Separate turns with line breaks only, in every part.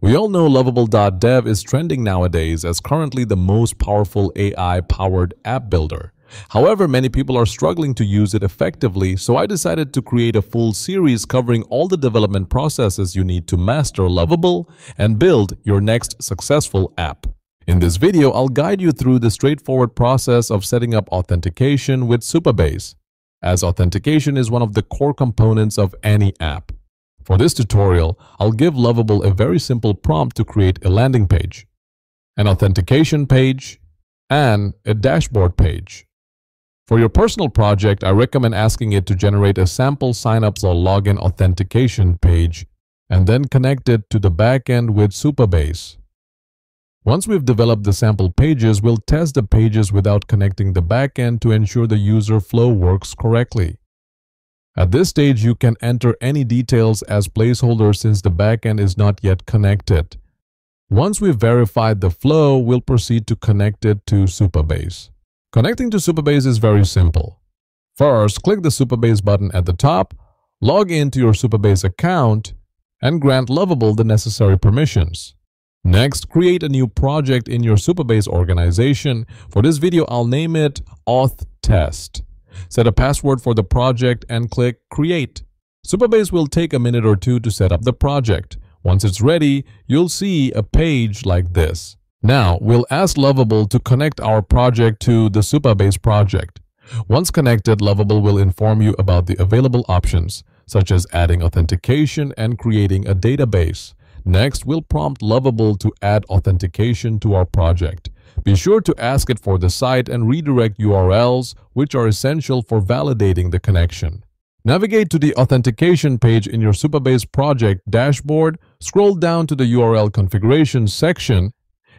We all know Lovable.dev is trending nowadays as currently the most powerful AI-powered app builder. However, many people are struggling to use it effectively, so I decided to create a full series covering all the development processes you need to master Lovable and build your next successful app. In this video, I'll guide you through the straightforward process of setting up authentication with Supabase, as authentication is one of the core components of any app. For this tutorial, I'll give Lovable a very simple prompt to create a landing page, an authentication page, and a dashboard page. For your personal project, I recommend asking it to generate a sample signups or login authentication page and then connect it to the backend with Supabase. Once we've developed the sample pages, we'll test the pages without connecting the backend to ensure the user flow works correctly. At this stage, you can enter any details as placeholder since the backend is not yet connected. Once we've verified the flow, we'll proceed to connect it to Supabase. Connecting to Supabase is very simple. First, click the Supabase button at the top, log into your Supabase account, and grant Lovable the necessary permissions. Next, create a new project in your Supabase organization. For this video, I'll name it Auth Test. Set a password for the project and click Create. Supabase will take a minute or two to set up the project. Once it's ready, you'll see a page like this. Now, we'll ask Lovable to connect our project to the Supabase project. Once connected, Lovable will inform you about the available options, such as adding authentication and creating a database. Next, we'll prompt Lovable to add authentication to our project. Be sure to ask it for the site and redirect URLs, which are essential for validating the connection. Navigate to the authentication page in your Supabase project dashboard, scroll down to the URL configuration section,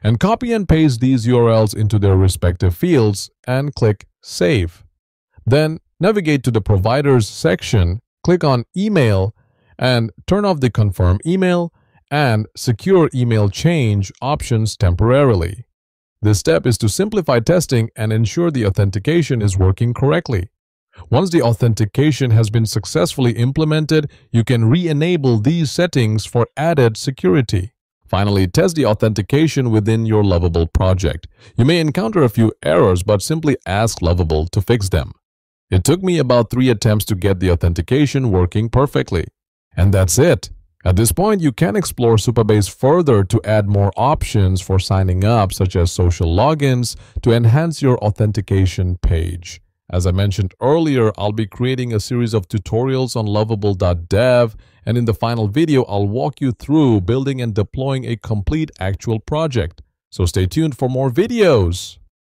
and copy and paste these URLs into their respective fields and click Save. Then navigate to the Providers section, click on Email, and turn off the Confirm Email and Secure Email Change options temporarily. This step is to simplify testing and ensure the authentication is working correctly. Once the authentication has been successfully implemented, you can re-enable these settings for added security. Finally, test the authentication within your Lovable project. You may encounter a few errors, but simply ask Lovable to fix them. It took me about three attempts to get the authentication working perfectly. And that's it. At this point, you can explore Supabase further to add more options for signing up, such as social logins, to enhance your authentication page. As I mentioned earlier, I'll be creating a series of tutorials on lovable.dev, and in the final video, I'll walk you through building and deploying a complete actual project. So stay tuned for more videos.